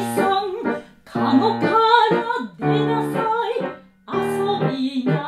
さん、かごから出なさい、遊びな